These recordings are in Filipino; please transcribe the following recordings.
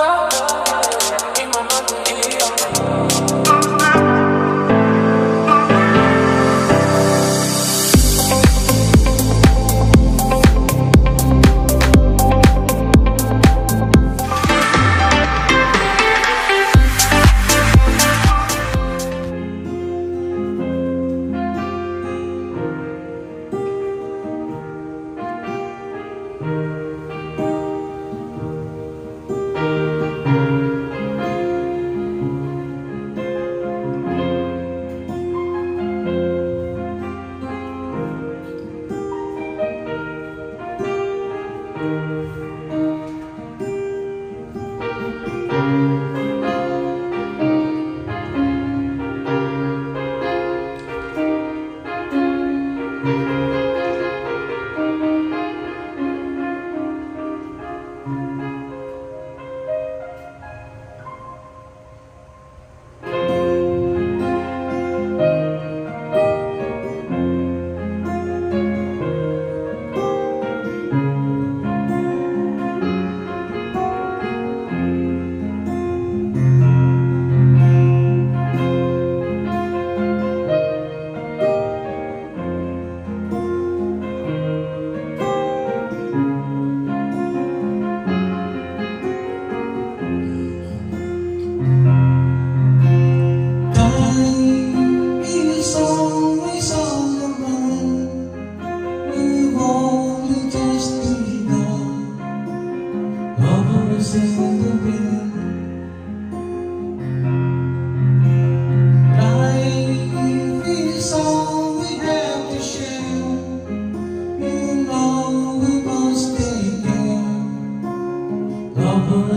Oh.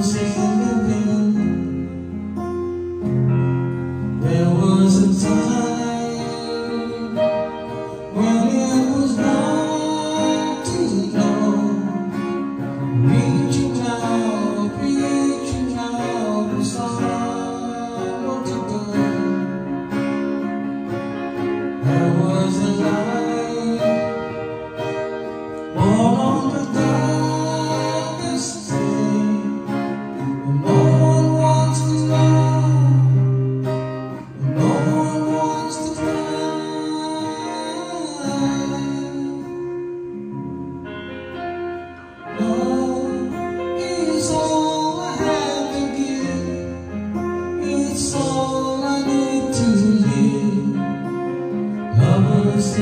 Você foi meu bem.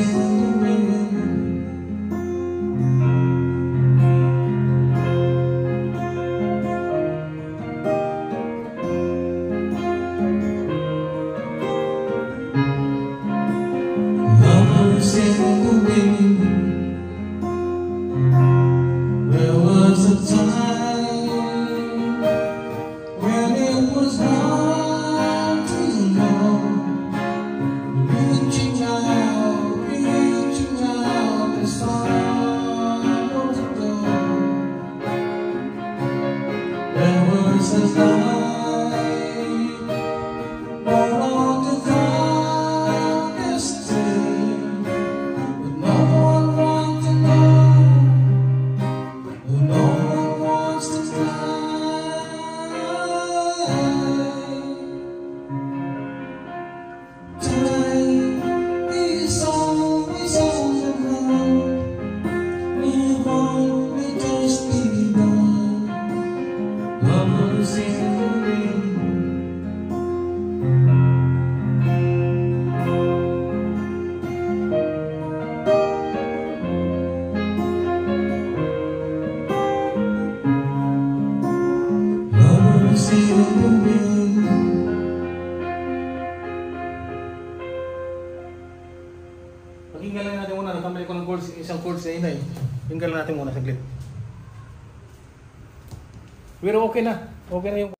Send me is the Pakinggan lang natin muna. Nakambay ko ng chords, isang chords na inay. Pakinggan lang natin muna saglit. Pero okay na. Okay na yung...